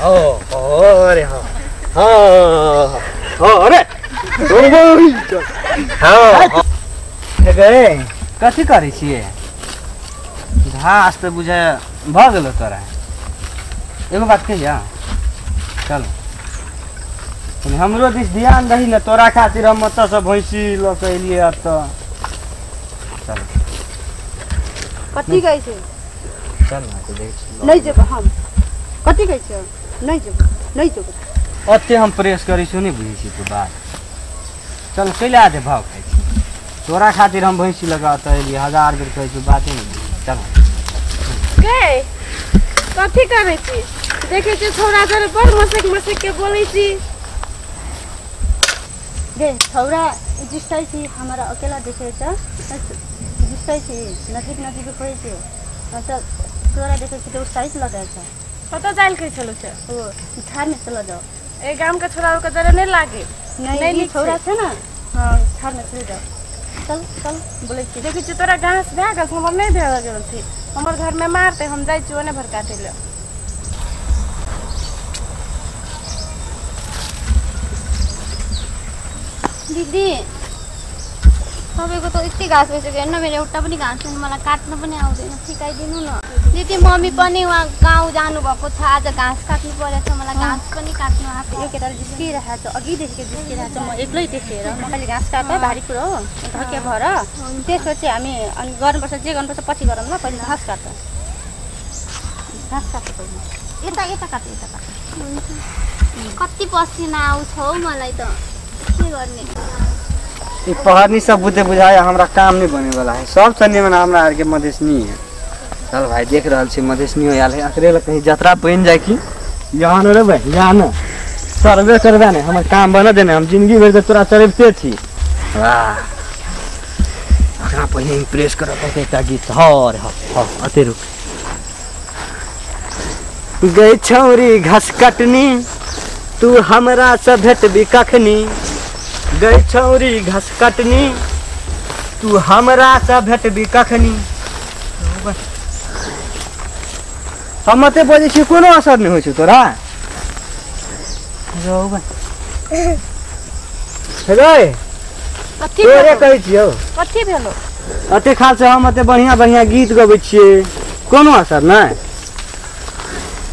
हाँ हाँ हाँ हाँ हे कथी घास तऽ बुझे भऽ तोरा एगो बात कहिया चल हमरो दिस ध्यान दही ने तोरा खातिर हम ओतऽ से भैंसी लऽ के एलियै अब तऽ चल कथी कहै चल ना देख छी। हम कथी कहै छै नहि जेबै नहि जेबै ओते हम प्रेस करै छियौ नहि बुझै छी तू बात। चल कैला दे भाव खाइ छी तोरा खातिर हम भैंसी लगा ओतऽ एलियै हज़ार बेर कहै छी बाते चल। कथी करै छी? देखै छी छौड़ा जरे बड़ मसक मसक के बोलै छी। गे छौरा जिस्tai छी हमारा अकेला देखे छ। जिस्tai छी नजिक नजिक छै तोरा देखे छी तो साइज़ लगाए छ कतऽ जाइल कहै छलो से। ओ छाड़ में चला जाओ। ए गाम के छौड़ा के जरे नहीं लागे। नहीं नहीं छौरा छै। छै ना। हाँ छाड़ में चले जाओ। चल चल बोले छी। देखै छी तोरा घास भए गेल हमर नहीं भए गेल छै। हमर घर में मारते हम जाइ छी ओने भर काटे ले दिदी तपाईँको त यति घाँस भइसक्यो। हेर्नु मेरो एउटा पनि घाँस छैन मलाई काट्न पनि आउँदैन। सिकाइदिनु न। दिदी मम्मी पनि उहाँ गाउँ जानुभएको छ आज घाँस काट्नु परेको छ मलाई घाँस पनि काट्नु आएको यो केटाले जिस्किरहेको छ अघिदेखि जिस्किरहेको छ। म एक्लै देखेर म घाँस काट भारी कुरो हो। धके भएर। त्यसपछि हामी अनि गर्नुपर्छ जे गर्नुपर्छ पछि गरौँ ल पहिले घाँस काट घाँस काट पहिले। यता यता काट यता काट कति पसिना आउँछ हौ मलाई त। के गर्ने? पहरनी सब बुझे बुझाए हमरा काम नहीं बने वाला है। सब सनी में हमरा आर के मधेसनी है। चल भाई देख रहल छी मधेसनी आयल है। अकरे ला कहीं यात्रा बन जाए की? यहाँ न रे भाई यहाँ न। सर्वे करबे ने हमर काम बन देने हम ज़िंदगी भर त तोरा चरबते छी। वाह। पहिले इम्प्रेस करत है एकटा गीत हर ह ह अते रुक। गई छौरी घास कटनी तू हमरा से भेटबी कखनी। गई छौरी घास कटनी तू हमरा से भेटबी कखनी। हम मते बजै छी कोनो असर नहि होइ छै तोरा। हे गए तोरे कहै छियौ। कथी भेलो। अते खाल से हम अते बढ़िया बढ़िया गीत गबै छियै। कोनो असर नहि।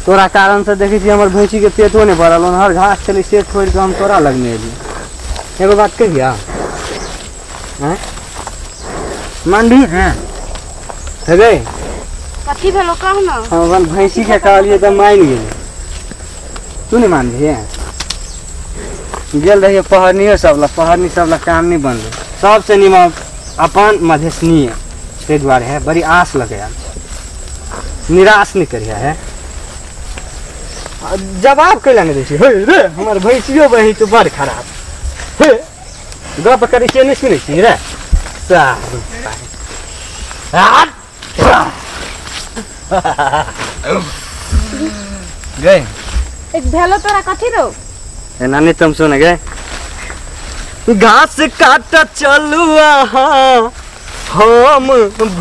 तोरा कारण से देखै छी हमर भैंसी के पेटो नहि भरल हर घास छलै से छोड़ि कऽ हम तोरा लगने एलियै एगो बात कहिया हैं? मंडी हैं? हे गए? कथी भेलो कह न? हम अपन भैंसी के कहलिए तऽ मानि गेली तू नहीं मान रही गेल रहिए पहरनियो सब ला पहरनी सब ला काम नहीं बन सबसे निमन अपन मधेसनीय। ते दुआरे है बड़ी आस लगे निराश नहीं करिया है। जवाब कैला नहीं दै छी हे रे हमर भैंसियो बही तो बड़ खराब। हे गप करै छियै नहि सुनै छी रे साहब गए एक भेलो तोरा कथी रो एना नहीं तुम सुन गए घास काट चलू अहाँ हम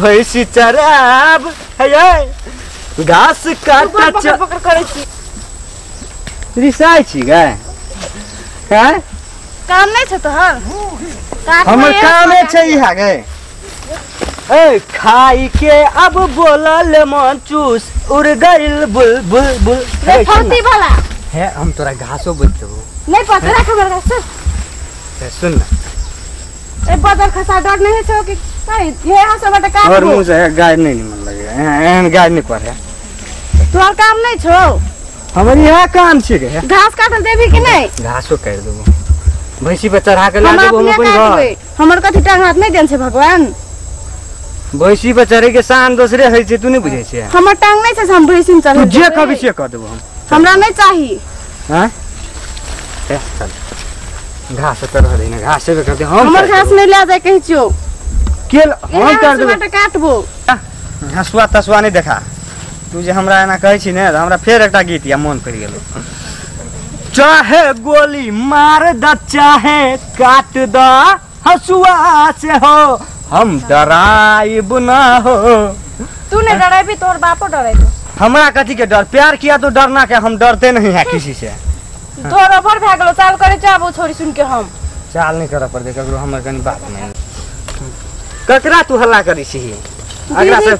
भैंसी चराब है ये। घास काट पकड़ पकड़ करै छी रिसाई छी गए हैं काम नहीं छै तोहर हमर में कामे छै इहा गए ए खाई के अब बोलल मन चूस उड़ गइल बुल बुल बुल। रे है, फौती वाला है हम तोरा घासो बेच देबो नहीं पता रख हमर घास है, सुन ना। ए बदल खसा डर नहीं छै कि? नहीं ये यहाँ से बटे काट और मुँह से है, गाय नहीं निमन लगेगा एहन एहन गाय नहीं पड़े तोहर काम नहीं छौ। हमर यहाँ काम है घास काटल देबी कि नहीं घासो काटि देबो। भैंसी पे चढ़ा के ला देबो हम अपने घर। हमर कथी टांग हाथ नहीं देन छै भगवान? भैंसी पे चढ़े के शान दोसरे होइ छै तू नहीं बुझै छियै? हमर टांग नहीं छै से हम भैंसी में तू चढ़ जे कहबी से कह देबो हम। हमरा नहीं चाही। हैं? ए चल। घास पे रह देना घास पे करते हम हमर घास। नहीं ले जाए कहि छियो। के हम कर देबो। बटे काटबो। हसुआ तसुआ नहीं देखा। तू जे हमरा एना कहै छी ने हमरा फेर एकटा गीत या मोन पड़ि गेलो। चाहे गोली मार द चाहे काट द हसुआ से हो हम डराइब ना हो। तू नहीं डराबी तोहर बापो डराई हमरा कथी के डर? प्यार किया तो डरना क्या हम डरते नहीं है किसी से। तोहर ओभर भए गेलो चाल करे चाहबो छोरी सुन के हम। चाल नहीं कर पड़ते ककरो हमर कनी बात नहीं। ककरा तू हल्ला करी छी अगला से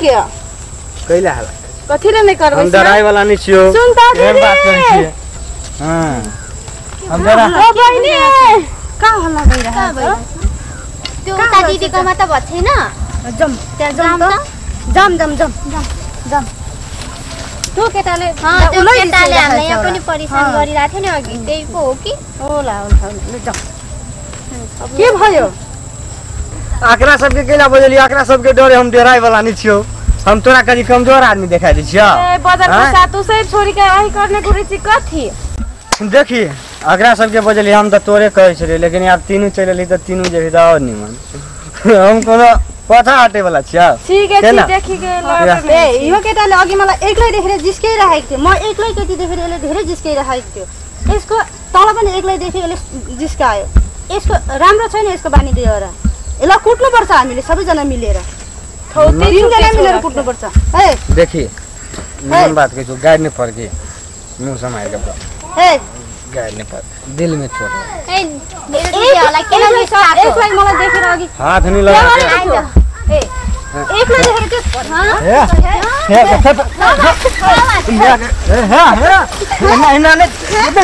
कैला हल्ला? कथी ले नहीं करबै हम डराई वाला नहीं छियो। सुन त दीदी। बात करै छियै। त्यो उता भएको छैन जम। त्यहाँ जाम त। जम जम जम। जम। तँ केटाले त्यो केटाले हामीलाई यहाँ पनि। गरिरहेको थियो नि अघि। त्यही पो हो कि? होला होला के भयो? आकरा सबके कैला बजली आकरा सबके डरे। हम डराई वाला नहीं छियो। हम तोरा कनी कमजोर आदमी देखाई दै छियो। ए बजार? को सातु से छोरी के आही करने घुरे छी कथी? देखी अगरा सबके बजली हम तो तोरे कहै छलियै लेकिन यार तीनू चलि एली तऽ तीनू जे हिदा और निमन हम कोनो पथा हटे वाला छियै ठीक है? ठीक देखि के ए यो केटाले अघि मलाई एक्लै देखेर जिस्काइरहेको थियो म एक्लै केटी देखेर यसले धेरै जिस्काइरहेको थियो यसको तल पनि एक्लै देखेँ यसले जिस्कायो यसको राम्रो छैन यसको बानी देहोरा यसलाई कुट्नुपर्छ हामीले सबैजना मिलेर तिनजना मिलेर कुट्नुपर्छ है देखी निमन बात छु के। मुंह समाएर के बोल। हे गाइड नहीं पड़ दिल में छोड़ ए मेरो दिदीहरूलाई किन यसलाई रिसाएको? यसलाई मलाई देखेर अघि हाथ नहीं लगा के आइज़। ए एक्लै देखेर त्यो हँ? हे हे हे हे हे ना ना ने दे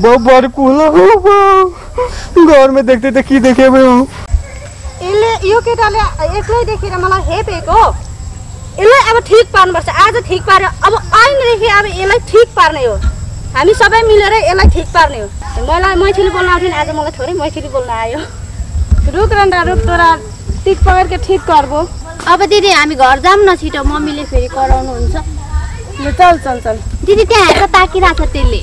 बहुत बड़ कुला हो वाह। घर में देखते थे की देखे हो यसले यो केटाले एक्लै देखेर मलाई हेपेको यसलाई अब ठिक पार्नुपर्छ आज ठिक पार्यो अब ऐनदेखि अब यसलाई ठिक पार्ने हो हामी सबै मिलेर यसलाई ठिक पार्ने हो मलाई मैथिली बोल्न आउँथेन आज मलाई थोरै मैथिली बोल्न आयो रुक रन्डा रुक तोरा टिक पकड़ के ठीक करबो अब दिदी हामी घर जाऊँ न छिटो मम्मीले फेरि कराउनुहुन्छ ल चल चल चल दिदी त्यहाँ हेरेर ताकिरहेको छ त्यसले